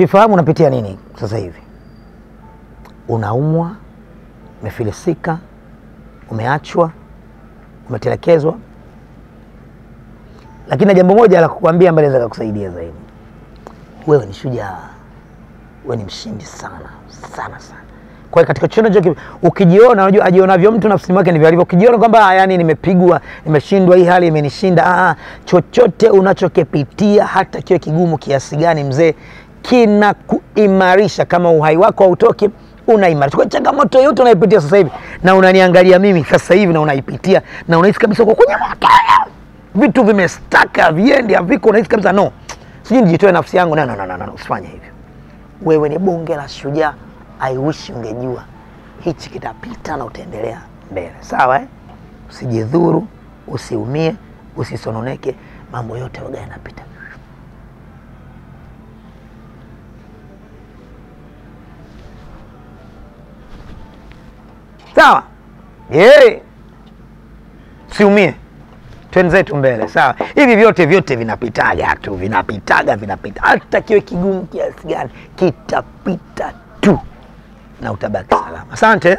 sifahamu unapitia nini sasa hivi. Unaumwa, umefilisika, umeachwa, umetelekezwa, lakini na jambo moja la kukwambia ambalo za kukusaidia zaidi, wewe ni shujaa, wewe ni mshindi sana sana sana. Kwa hiyo katika chochote unacho- ukijiona, unajua ajionavyo mtu nafsini mwake ndivyo alivyo. Ukijiona kwamba "Ah, yani nimepigwa, nimeshindwa, hii hali imenishinda, ah, ah, chochote unachokipitia hata kiwe kigumu kiasi gani, mzee, kinakuimarisha. Kama uhai wako hautoki, unaimarisha. Kwa changamoto yote unaipitia sasa hivi, na unaniangalia mimi sasa hivi, na unaipitia na unahisi kabisa uko kwenye moto, vitu vimestaka, viendi haviko, unahisi kabisa no, sijui nijitoe nafsi yangu. No, no, no, no, no, usifanye hivyo. Wewe ni bonge la shujaa. I wish ungejua hichi kitapita na utaendelea mbele, sawa eh? Usijidhuru, usiumie, usisononeke, mambo yote waga yanapita. Sawa yeah. Siumie, twenzetu mbele, sawa. Hivi vyote vyote vinapitaga tu, vinapitaga, vinapita, hata kiwe kigumu kiasi gani, kitapita tu na utabaki salama. Asante.